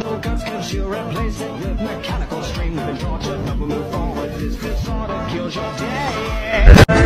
no guts cause you replace it with mechanical strain. We've been tortured, but we move forward. This disorder kills your day.